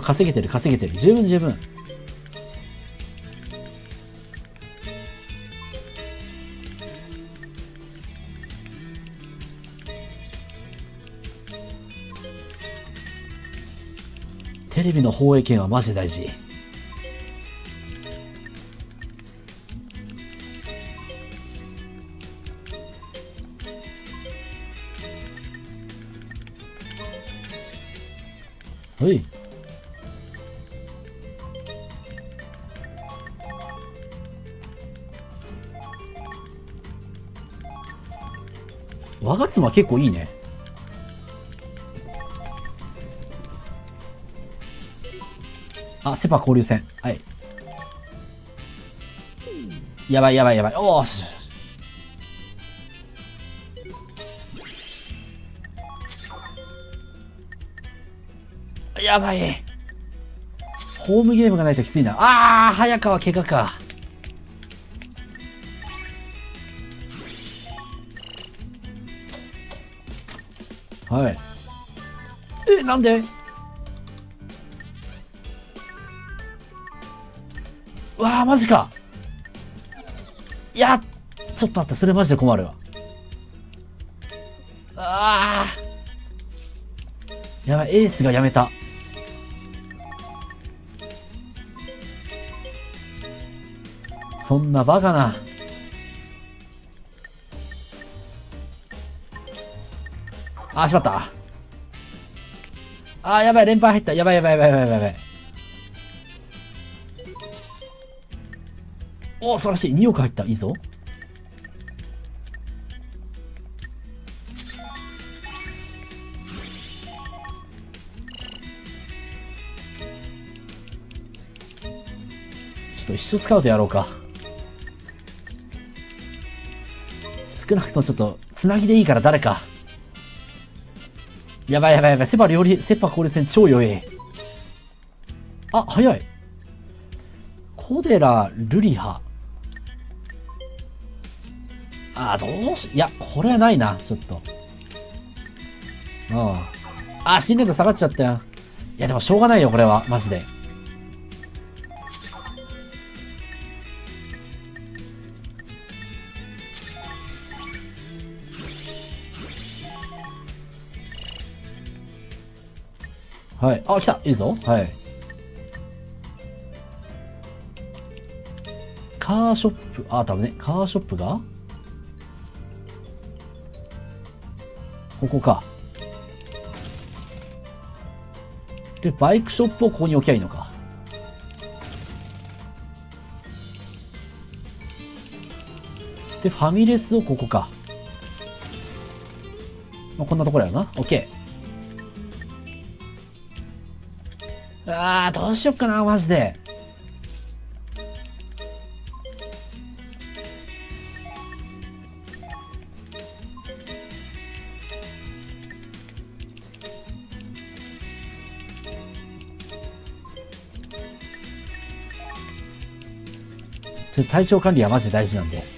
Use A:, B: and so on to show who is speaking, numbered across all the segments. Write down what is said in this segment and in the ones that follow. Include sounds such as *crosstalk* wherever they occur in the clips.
A: 稼げてる稼げてる。十分十分。テレビの放映権はマジ大事。はい。我妻結構いいね。あ、セパ交流戦。はい。やばいやばいやばい。おーし。やばい。ホームゲームがないときついな。あー、早川怪我か。はい。え、なんで？わあ、マジか。いや、ちょっと待って、それマジで困るわ。ああ。やばい、エースがやめた。そんなバカな。あー、しまった。あー、やばい、連敗入った。やばいやばいやばいやばいやばい。おー、素晴らしい。2億入った。いいぞ。ちょっと一緒スカウトやろうか。少なくともちょっと、つなぎでいいから誰か。やばいやばいやばい。セパ料理、セパ交流戦超良い。あ、早い。コデラ、ルリハ。あ、どうし、いや、これはないな、ちょっと。ああ。あ、新年度下がっちゃったよ。いや、でもしょうがないよ、これは。マジで。はい。あ、来たいいぞ。はい。カーショップ、あ、多分ね、カーショップが？ここか。で、バイクショップをここに置きゃいいのか。で、ファミレスをここか。まあ、こんなところやな。オあー、どうしよっかな、マジで。体調管理はマジで大事なんで。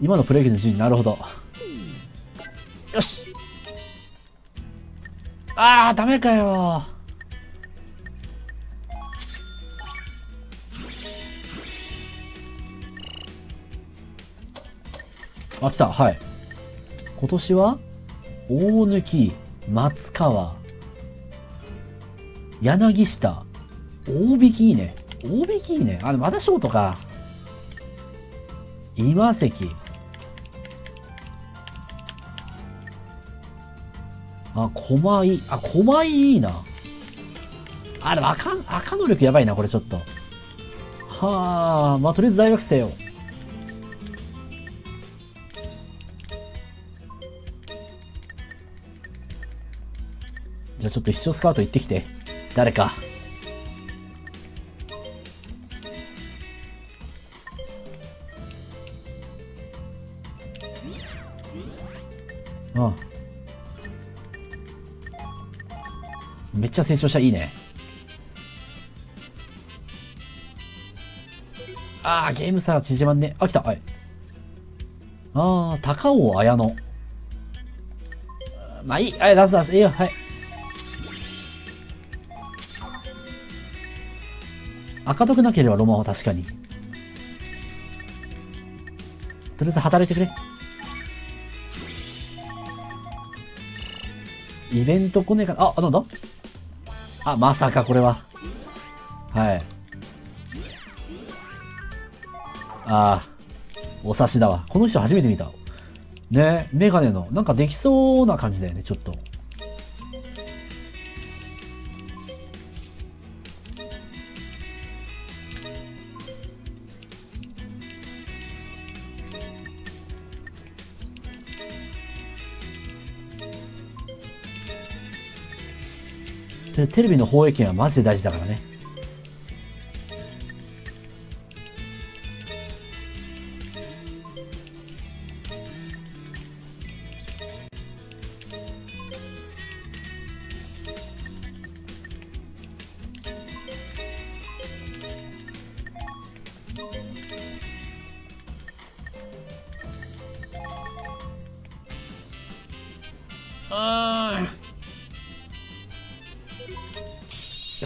A: 今のプレイの順位なるほど。よしああ、ダメかよあ、来た。はい。今年は大貫、松川、柳下、大引きいいね。大引きいいね。あ、でもまたショートか。今関。あ、駒井。あ、狛井いいな。あ、でも赤、赤能力やばいな、これちょっと。はあ、まあ、とりあえず大学生を。じゃあちょっと一生スカウト行ってきて。誰か。めっちゃ成長した。いいね。ああゲーム差縮まんね。あ来た。はい。ああ高尾綾乃。まあいい。はい出す出すいいよ。はい。赤くなければロマンは確かに。とりあえず働いてくれ。イベント来ねえかあ、なんだ？あ、まさかこれは。はい。ああ、お察しだわ。この人初めて見た。ねメガネの、なんかできそうな感じだよね、ちょっと。テレビの放映権はマジで大事だからね。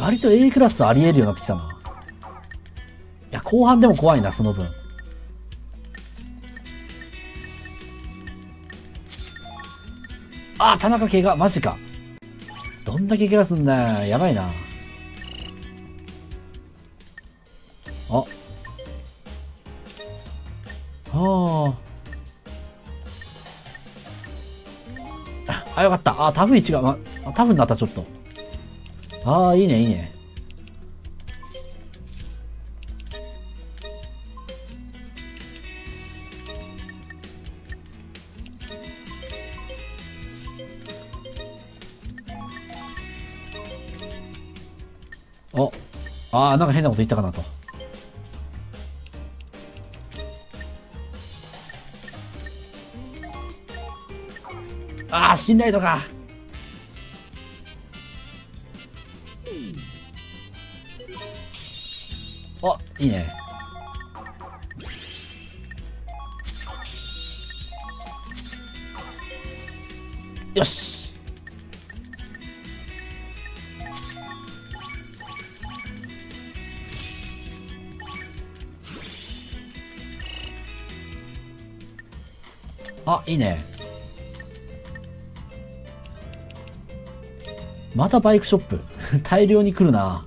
A: 割と A クラスあり得るようになってきたな。いや、後半でも怖いな、その分。あ、田中怪我、マジか。どんだけ怪我すんだよ。やばいな。あ。はあ。あ、よかった。あ、タフ1が、ま、タフになった、ちょっと。ああ、いいね、いいね。お、ああ、なんか変なこと言ったかなと。ああ、信頼度か。あ、いいね。よしあ、いいね。またバイクショップ。*laughs* 大量に来るな。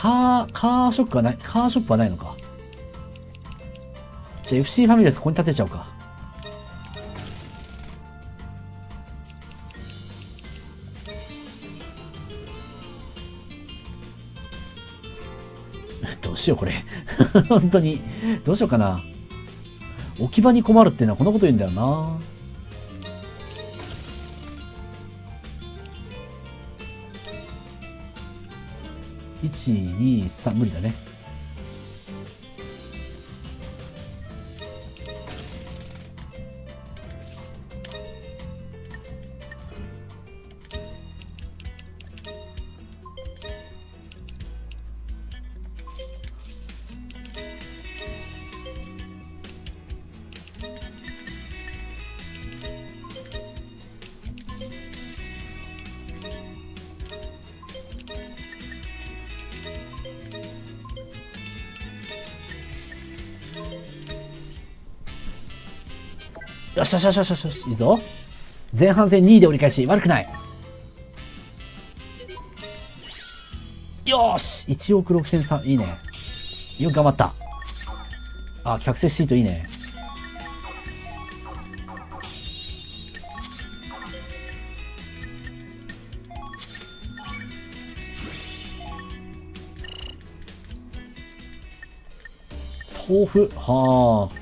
A: カー、カーショップはない、カーショップはないのか。じゃあ FC ファミレスここに建てちゃうか。*laughs* どうしようこれ *laughs* 本当に。どうしようかな。置き場に困るっていうのはこんなこと言うんだよな。123無理だね。よしよしよしよしよし、いいぞ。前半戦2位で折り返し、悪くない。よし !1 億6003、いいね。よく頑張った。あ、客席シートいいね。豆腐はあ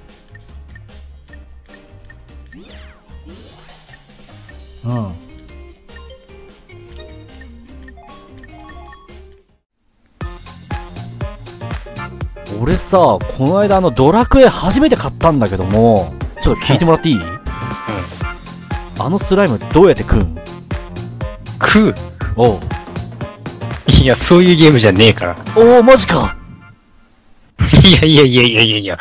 A: 俺さこの間あのドラクエ初めて買ったんだけどもちょっと聞いてもらっていい、うん、あのスライムどうやって食う？ん
B: 食う？
A: おう。
B: いやそういうゲームじゃねえから。
A: おおマジか。*laughs*
B: いやいやいやいやいやいや。